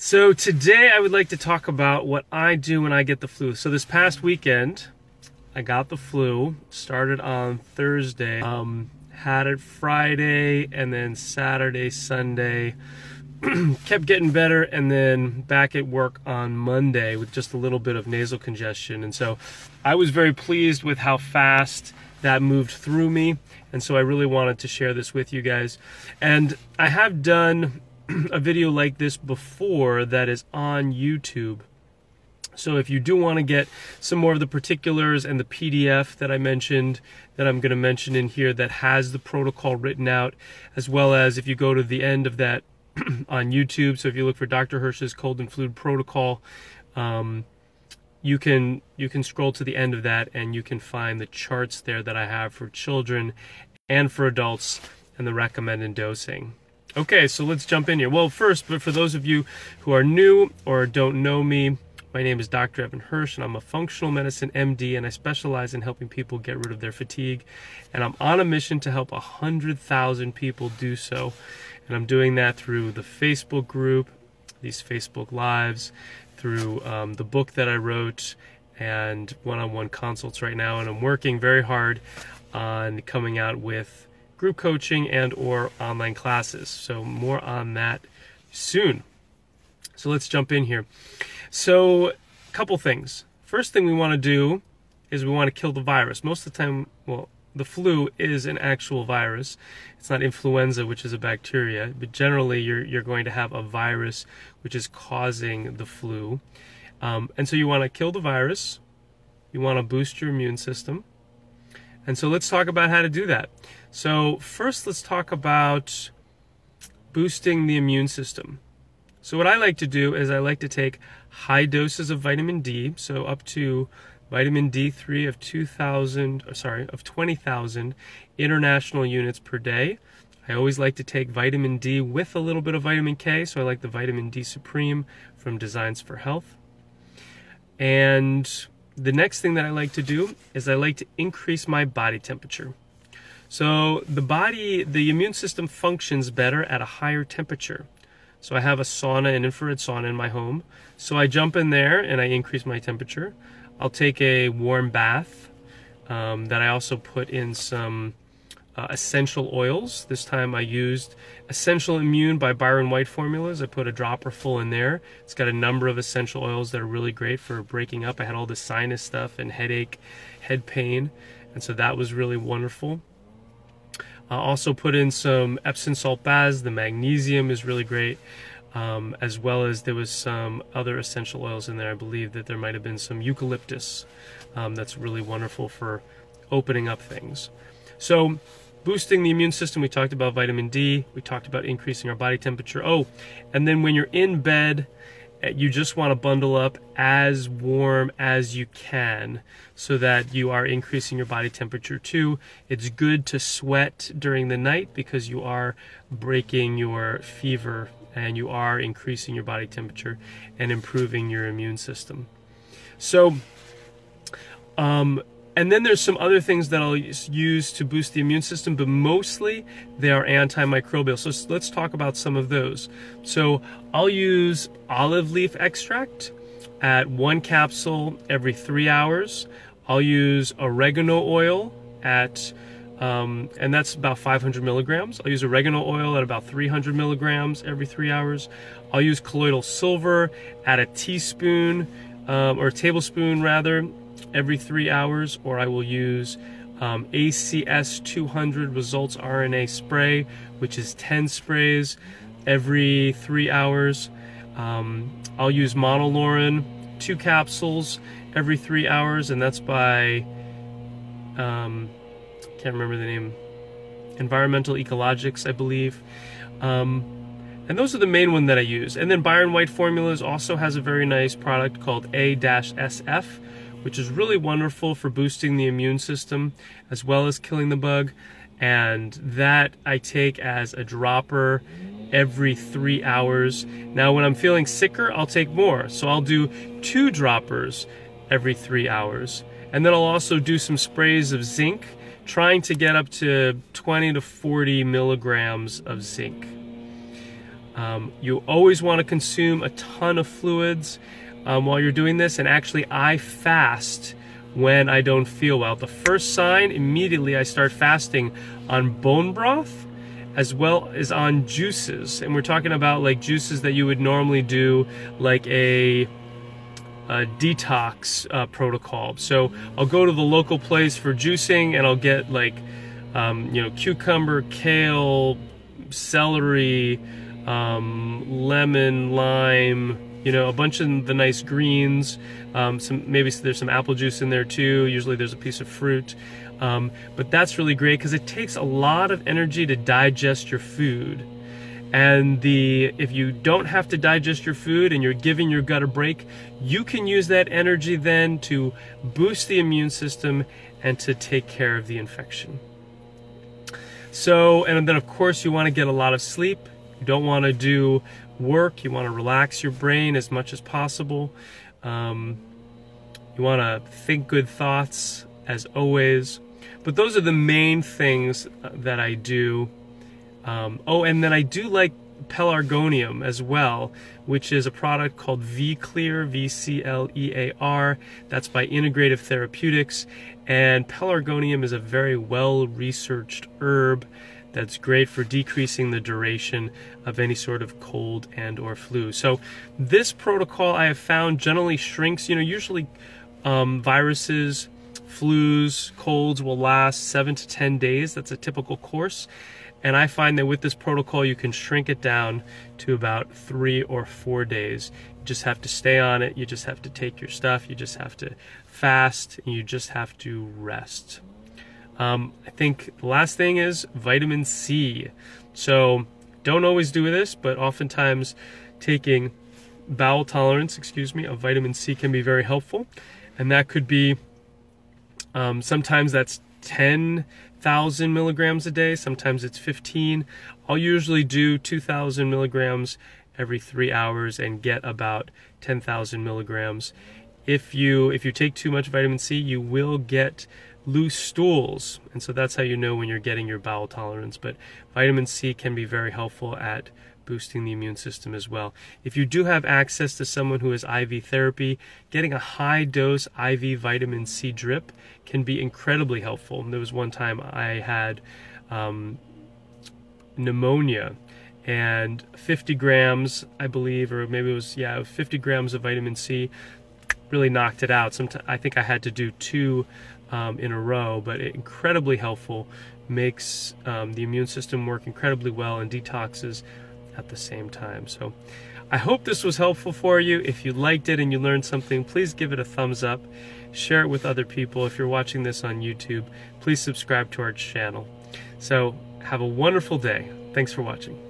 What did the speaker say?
So today I would like to talk about what I do when I get the flu. So this past weekend, I got the flu, started on Thursday, um, had it Friday, and then Saturday, Sunday, kept getting better, and then back at work on Monday with just a little bit of nasal congestion. And so I was very pleased with how fast that moved through me. And so I really wanted to share this with you guys. And I have done a video like this before that is on YouTube. So if you do want to get some more of the particulars and the PDF that I mentioned, that I'm going to mention in here that has the protocol written out, as well as if you go to the end of that on YouTube, so if you look for Dr. Hirsch's cold and flu protocol, um, you can you can scroll to the end of that and you can find the charts there that I have for children and for adults and the recommended dosing. Okay, so let's jump in here. Well, first, but for those of you who are new or don't know me, my name is Dr. Evan Hirsch, and I'm a functional medicine MD, and I specialize in helping people get rid of their fatigue. And I'm on a mission to help 100,000 people do so. And I'm doing that through the Facebook group, these Facebook Lives, through um, the book that I wrote, and one on one consults right now. And I'm working very hard on coming out with group coaching and or online classes. So more on that soon. So let's jump in here. So a couple things. First thing we want to do is we want to kill the virus. Most of the time, well, the flu is an actual virus. It's not influenza, which is a bacteria, but generally you're you're going to have a virus which is causing the flu. Um, and so you want to kill the virus. You want to boost your immune system. And so let's talk about how to do that. So first let's talk about boosting the immune system. So what I like to do is I like to take high doses of vitamin D, so up to vitamin D3 of 2000 uh, sorry, of 20,000 international units per day. I always like to take vitamin D with a little bit of vitamin K, so I like the vitamin D Supreme from Designs for Health. And the next thing that I like to do is I like to increase my body temperature. So the body, the immune system functions better at a higher temperature. So I have a sauna, an infrared sauna in my home. So I jump in there and I increase my temperature. I'll take a warm bath um, that I also put in some uh, essential oils. This time I used Essential Immune by Byron White formulas. I put a dropper full in there. It's got a number of essential oils that are really great for breaking up. I had all the sinus stuff and headache, head pain, and so that was really wonderful. I also put in some Epsom salt baths. The magnesium is really great. Um, as well as there was some other essential oils in there. I believe that there might have been some eucalyptus um, that's really wonderful for opening up things. So boosting the immune system, we talked about vitamin D, we talked about increasing our body temperature. Oh, and then when you're in bed, eh, you just want to bundle up as warm as you can so that you are increasing your body temperature too. It's good to sweat during the night because you are breaking your fever and you are increasing your body temperature and improving your immune system. So, um, and then there's some other things that I'll use to boost the immune system, but mostly they are antimicrobial. So let's talk about some of those. So I'll use olive leaf extract at one capsule every three hours. I'll use oregano oil at, um, and that's about 500 milligrams. I'll use oregano oil at about 300 milligrams every three hours. I'll use colloidal silver at a teaspoon um, or a tablespoon rather every three hours, or I will use um, ACS 200 Results RNA spray, which is 10 sprays every three hours. Um, I'll use monolaurin, two capsules every three hours, and that's by, um, can't remember the name, Environmental Ecologics, I believe. Um, and those are the main one that I use. And then Byron White Formulas also has a very nice product called A-SF, which is really wonderful for boosting the immune system as well as killing the bug. And that I take as a dropper every three hours. Now, when I'm feeling sicker, I'll take more. So I'll do two droppers every three hours. And then I'll also do some sprays of zinc, trying to get up to 20 to 40 milligrams of zinc. Um, you always want to consume a ton of fluids um, while you're doing this, and actually, I fast when I don't feel well. The first sign, immediately I start fasting on bone broth as well as on juices. And we're talking about like juices that you would normally do like a, a detox uh, protocol. So I'll go to the local place for juicing and I'll get like, um, you know, cucumber, kale, celery, um, lemon, lime, you know, a bunch of the nice greens. Um, some maybe there's some apple juice in there too. Usually there's a piece of fruit, um, but that's really great because it takes a lot of energy to digest your food. And the if you don't have to digest your food and you're giving your gut a break, you can use that energy then to boost the immune system and to take care of the infection. So, and then of course you want to get a lot of sleep. You don't want to do work. You want to relax your brain as much as possible. Um, you want to think good thoughts as always. But those are the main things uh, that I do. Um, oh, and then I do like pelargonium as well, which is a product called V-Clear, V-C-L-E-A-R. That's by Integrative Therapeutics. And pelargonium is a very well-researched herb that's great for decreasing the duration of any sort of cold and or flu. So this protocol I have found generally shrinks, you know, usually um, viruses, flus, colds will last seven to 10 days. That's a typical course. And I find that with this protocol, you can shrink it down to about three or four days. You just have to stay on it. You just have to take your stuff. You just have to fast. And you just have to rest. Um, I think the last thing is vitamin C. So don't always do this, but oftentimes taking bowel tolerance, excuse me, of vitamin C can be very helpful. And that could be, um, sometimes that's 10,000 milligrams a day, sometimes it's 15. I'll usually do 2,000 milligrams every three hours and get about 10,000 milligrams. If you if you take too much vitamin C, you will get loose stools. And so that's how you know when you're getting your bowel tolerance. But vitamin C can be very helpful at boosting the immune system as well. If you do have access to someone who has IV therapy, getting a high dose IV vitamin C drip can be incredibly helpful. There was one time I had um, pneumonia and 50 grams, I believe, or maybe it was, yeah, 50 grams of vitamin C really knocked it out. Sometimes I think I had to do two um, in a row, but incredibly helpful, makes um, the immune system work incredibly well and detoxes at the same time. So I hope this was helpful for you. If you liked it and you learned something, please give it a thumbs up. Share it with other people. If you're watching this on YouTube, please subscribe to our channel. So have a wonderful day. Thanks for watching.